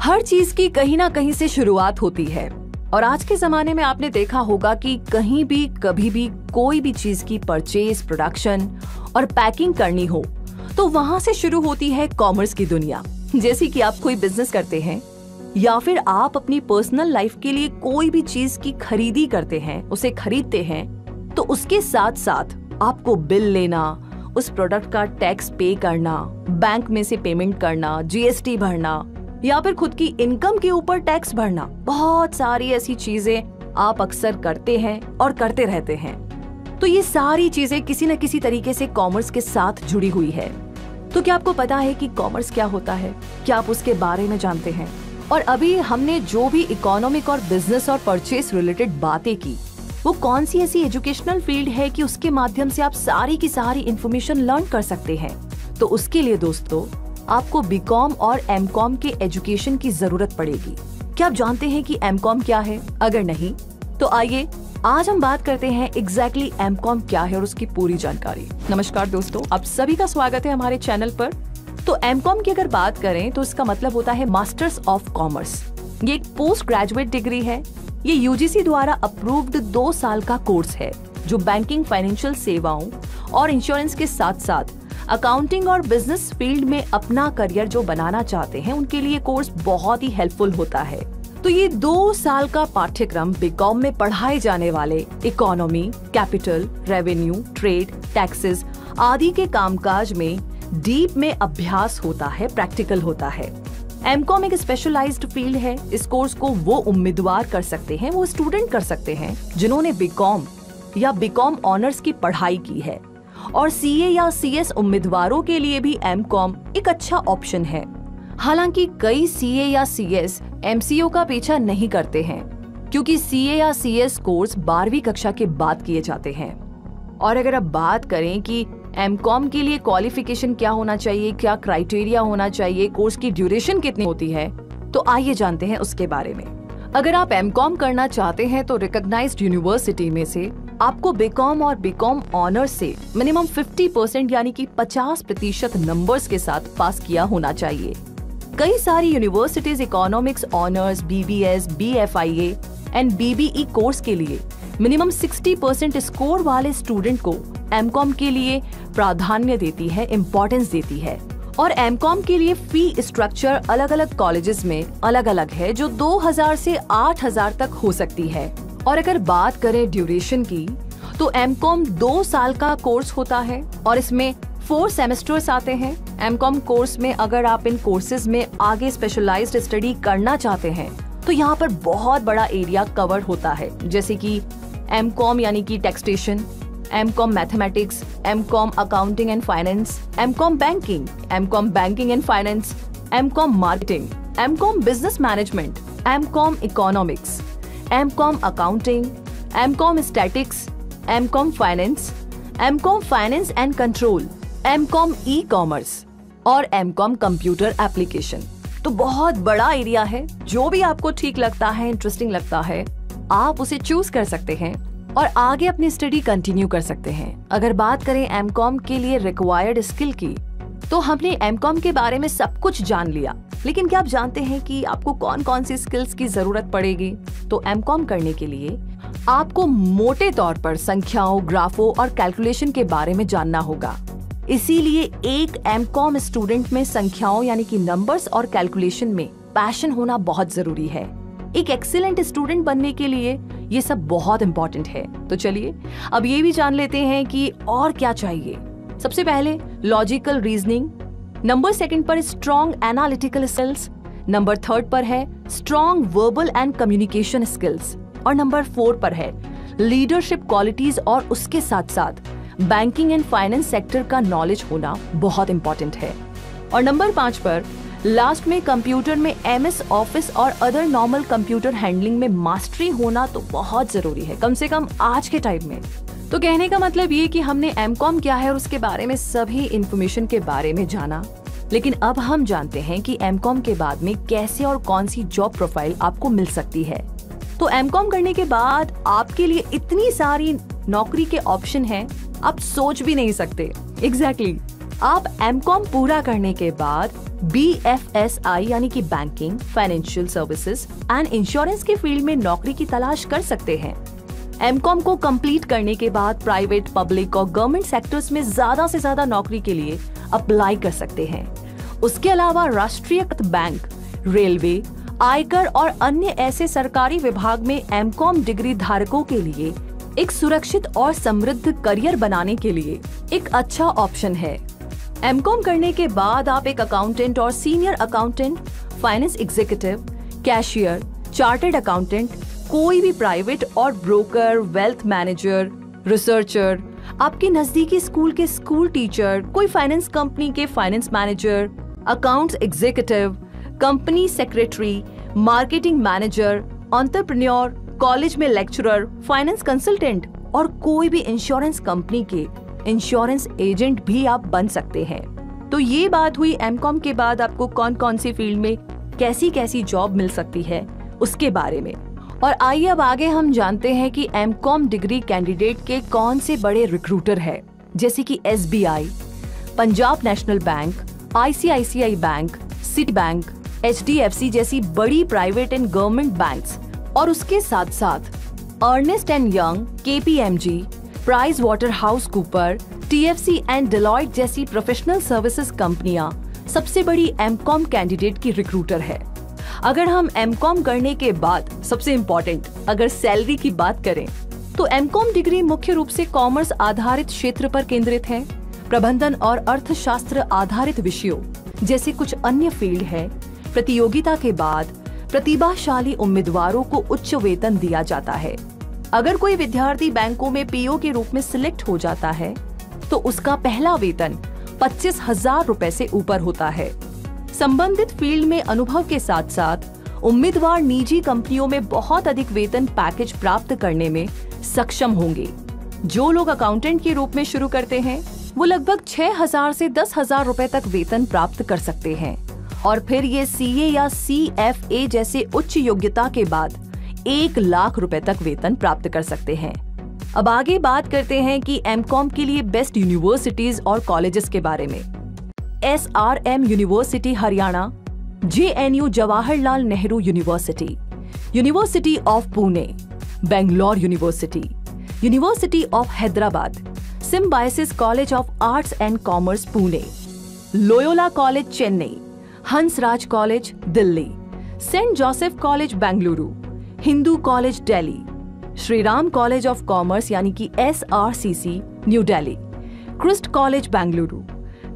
हर चीज़ की कहीं ना कहीं से शुरुआत होती है। और आज के जमाने में आपने देखा होगा कि कहीं भी, कभी भी कोई भी चीज़ की परचेज प्रोडक्शन और पैकिंग करनी हो तो वहाँ से शुरू होती है कॉमर्स की दुनिया। जैसे कि आप कोई बिज़नेस करते हैं, या फिर आप अपनी पर्सनल लाइफ के लिए कोई भी चीज़ की खरीदी करते हैं, उसे खरीदते हैं तो उसके साथ साथ आपको बिल लेना, उस प्रोडक्ट का टैक्स पे करना बैंक में से पेमेंट करना जीएसटी भरना या फिर खुद की इनकम के ऊपर टैक्स भरना। बहुत सारी ऐसी चीज़ें आप अक्सर करते हैं और करते रहते हैं। तो ये सारी चीज़ें किसी न किसी तरीके से कॉमर्स के साथ जुड़ी हुई है। तो क्या आपको पता है कि कॉमर्स क्या होता है? क्या आप उसके बारे में जानते हैं? और अभी हमने जो भी इकोनॉमिक और बिज़नेस और परचेस रिलेटेड बातें की, वो कौन सी ऐसी एजुकेशनल फ़ील्ड है कि उसके माध्यम से आप सारी की सारी इन्फॉर्मेशन लर्न कर सकते हैं? तो उसके लिए दोस्तों आपको बीकॉम और एमकॉम के एजुकेशन की ज़रूरत पड़ेगी। क्या आप जानते हैं कि एमकॉम क्या है? अगर नहीं तो आइए आज हम बात करते हैं एग्जैक्टली exactly एमकॉम क्या है और उसकी पूरी जानकारी। नमस्कार दोस्तों, आप सभी का स्वागत है हमारे चैनल पर। तो एम कॉम की अगर बात करें तो इसका मतलब होता है मास्टर्स ऑफ़ कॉमर्स ये एक पोस्ट ग्रेजुएट डिग्री है। ये यूजीसी द्वारा अप्रूव्ड दो साल का कोर्स है, जो बैंकिंग फाइनेंशियल सेवाओं और इंश्योरेंस के साथ साथ अकाउंटिंग और बिज़नेस फ़ील्ड में अपना करियर जो बनाना चाहते हैं, उनके लिए कोर्स बहुत ही हेल्पफुल होता है। तो ये दो साल का पाठ्यक्रम बीकॉम में पढ़ाए जाने वाले economy capital revenue trade taxes आदि के कामकाज में डीप में अभ्यास होता है प्रैक्टिकल होता है। एमकॉम एक स्पेशलाइज्ड फ़ील्ड है। इस कोर्स को वो उम्मीदवार कर सकते हैं, वो स्टूडेंट कर सकते हैं, जिन्होंने बीकॉम या बीकॉम ऑनर्स की पढ़ाई की है। और सीए या सीएस उम्मीदवारों के लिए भी एमकॉम एक अच्छा ऑप्शन है। हालाँकि कई सीए या सीएस एमसीओ का पीछा नहीं करते हैं, क्योंकि सीए या सीएस कोर्स बारहवीं कक्षा के बाद किए जाते हैं। और अगर अब बात करें कि एम कॉम के लिए क्वालिफिकेशन क्या होना चाहिए, क्या क्राइटेरिया होना चाहिए कोर्स की ड्यूरेशन कितनी होती है तो आइए जानते हैं उसके बारे में। अगर आप एम कॉम करना चाहते हैं तो रिकॉग्नाइज यूनिवर्सिटी में से आपको बीकॉम और बीकॉम ऑनर्स से मिनिमम 50 परसेंट यानी कि 50 प्रतिशत नंबर्स के साथ पास किया होना चाहिए। कई सारी universities economics honours B B S B F I and BBE course के लिए मिनिमम 60 परसेंट स्कोर वाले स्टूडेंट को एमकॉम के लिए प्राधान्य देती है इम्पोर्टेंस देती है। और एमकॉम के लिए फ़ी स्ट्रक्चर अलग अलग कॉलेजेस में अलग अलग है, जो 2000 से 8000 तक हो सकती है। और अगर बात करें ड्यूरेशन की तो एम कॉम दो साल का कोर्स होता है और इसमें फोर सेमेस्टर्स आते हैं एम कॉम कोर्स में अगर आप इन कोर्सेज में आगे स्पेशलाइज्ड स्टडी करना चाहते हैं तो यहाँ पर बहुत बड़ा एरिया कवर होता है जैसे कि एम कॉम यानी कि taxation MCom mathematics MCom accounting and finance MCom banking MCom banking and finance MCom marketing MCom business management MCom economics MCom accounting MCom statics MCom finance MCom finance and control MCom e commerce और M com computer application तो बहुत बड़ा area है, जो भी आपको ठीक लगता है इंटरेस्टिंग लगता है, आप उसे चूज़ कर सकते हैं और आगे अपनी स्टडी कंटिन्यू कर सकते हैं। अगर बात करें एम कॉम के लिए रिक्वायर्ड स्किल की तो हमने एम कॉम के बारे में सब कुछ जान लिया। लेकिन क्या आप जानते हैं कि आपको कौन कौन सी स्किल्स की ज़रूरत पड़ेगी? तो एम कॉम करने के लिए आपको मोटे तौर पर संख्याओं, ग्राफों और कैलकुलेशन के बारे में जानना होगा। इसीलिए एक एम कॉम स्टूडेंट में संख्याओं यानी कि नंबर्स और कैलकुलेशन में पैशन होना बहुत ज़रूरी है। एक एक्सीलेंट स्टूडेंट बनने के लिए ये सब बहुत इंपॉर्टेंट है। तो चलिए, अब ये भी जान लेते हैं कि और क्या चाहिए। सबसे पहले लॉजिकल रीजनिंग नंबर सेकंड पर strong analytical skills number third पर है strong verbal and communication skills और नंबर फोर पर है लीडरशिप क्वालिटीज और उसके साथ साथ बैंकिंग एंड फाइनेंस सेक्टर का नॉलेज होना बहुत इंपॉर्टेंट है. और नंबर पाँच पर लास्ट में कंप्यूटर में एम एस ऑफ़िस और अदर नॉर्मल कंप्यूटर हैंडलिंग में मास्टरी होना तो बहुत ज़रूरी है. कम से कम आज के टाइम में. तो कहने का मतलब ये कि हमने एम कॉम क्या है और उसके बारे में सभी इंफॉर्मेशन के बारे में जाना। लेकिन अब हम जानते हैं कि एम कॉम के बाद में कैसे और कौन सी जॉब प्रोफ़ाइल आपको मिल सकती है। तो एम कॉम करने के बाद आपके लिए इतनी सारी नौकरी के ऑप्शन हैं, आप सोच भी नहीं सकते। Exactly exactly. आप एम कॉम पूरा करने के बाद बी एफ़ एस आई यानी कि banking financial services and insurance के फ़ील्ड में नौकरी की तलाश कर सकते हैं। एम कॉम को कंप्लीट करने के बाद प्राइवेट पब्लिक और गवर्नमेंट सेक्टर्स में ज़्यादा से ज़्यादा नौकरी के लिए अप्लाई कर सकते हैं। उसके अलावा राष्ट्रीय बैंक रेलवे आयकर और अन्य ऐसे सरकारी विभाग में एम कॉम डिग्री धारकों के लिए एक सुरक्षित और समृद्ध करियर बनाने के लिए एक अच्छा ऑप्शन है। एम कॉम करने के बाद आप एक अकाउंटेंट और senior accountant finance executive cashier chartered accountant कोई भी प्राइवेट और ब्रोकर वेल्थ मैनेजर रिसर्चर आपके नजदीकी स्कूल के स्कूल टीचर कोई फाइनेंस कंपनी के finance manager accounts executive company secretary marketing manager entrepreneur college में लेक्चरर फाइनेंस कंसल्टेंट और कोई भी इंश्योरेंस कंपनी के इंश्योरेंस एजेंट भी आप बन सकते हैं। तो ये बात हुई एमकॉम के बाद आपको कौन कौन सी फ़ील्ड में कैसी कैसी जॉब मिल सकती है, उसके बारे में। और आइए अब आगे हम जानते हैं कि एमकॉम डिग्री कैंडिडेट के कौन से बड़े रिक्रूटर है, जैसे कि S Punjab national bank ICICI bank Citi bank HDFC जैसी बड़ी प्राइवेट एंड गवर्नमेंट बैंक और उसके साथ साथ अर्नेस्ट एंड यंग के price water house Cooper TFC and Deloitte जैसी प्रोफेशनल सर्विसेज़ कंपनियाँ सबसे बड़ी एमकॉम कैंडिडेट की रिक्रूटर है। अगर हम एमकॉम करने के बाद सबसे इम्पोर्टेंट अगर सैलरी की बात करें तो एमकॉम डिग्री मुख्य रूप से कॉमर्स आधारित क्षेत्र पर केंद्रित है। प्रबंधन और अर्थशास्त्र आधारित विषयों, जैसे कुछ अन्य फ़ील्ड है। प्रतियोगिता के बाद प्रतिभाशाली उम्मीदवारों को उच्च वेतन दिया जाता है। अगर कोई विद्यार्थी बैंकों में पीओ के रूप में सिलेक्ट हो जाता है तो उसका पहला वेतन पच्चीस हज़ार रूपए ऐसी ऊपर होता है। संबंधित फ़ील्ड में अनुभव के साथ साथ उम्मीदवार निजी कंपनियों में बहुत अधिक वेतन पैकेज प्राप्त करने में सक्षम होंगे। जो लोग अकाउंटेंट के रूप में शुरू करते हैं, वो लगभग छह हज़ार ऐसी दस हज़ार रूपए तक वेतन प्राप्त कर सकते हैं। और फिर ये सीए या सी एफ़ ए जैसे उच्च योग्यता के बाद एक लाख रुपए तक वेतन प्राप्त कर सकते हैं। अब आगे बात करते हैं कि एम के लिए बेस्ट यूनिवर्सिटीज और कॉलेजेस के बारे में। S R M university, Haryana J N U Jawaharlal Nehru university university of Pune, Bangalore university university of Hyderabad Symbiosis college of arts and commerce Pune, Loyola college, Chennai, Hansraj college, Delhi, Saint Joseph college, Bengaluru, Hindu college Delhi Shri Ram college of commerce यानी कि S R C C New Delhi Christ college, Bengaluru.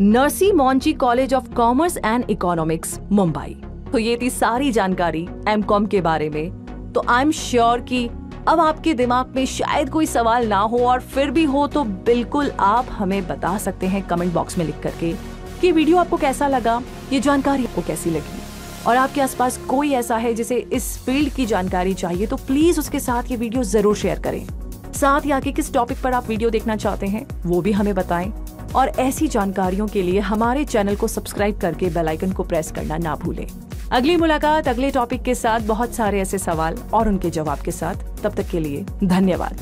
Narsee Monjee college of commerce and economics, Mumbai. तो ये थी सारी जानकारी M com के बारे में। तो आई एम श्योर कि अब आपके दिमाग में शायद कोई सवाल ना हो और फिर भी हो तो बिल्कुल आप हमें बता सकते हैं कमेंट बॉक्स में लिख करके कि वीडियो आपको कैसा लगा, ये जानकारी आपको कैसी लगी। और आपके आसपास कोई ऐसा है जिसे इस फ़ील्ड की जानकारी चाहिए तो प्लीज़ उसके साथ ये वीडियो ज़रूर शेयर करें। साथ ही आगे किस टॉपिक पर आप वीडियो देखना चाहते हैं, वो भी हमें बताएँ। और ऐसी जानकारियों के लिए हमारे चैनल को सब्सक्राइब करके बेल आइकन को प्रेस करना ना भूलें। अगली मुलाकात, अगले टॉपिक के साथ बहुत सारे ऐसे सवाल और उनके जवाब के साथ। तब तक के लिए धन्यवाद।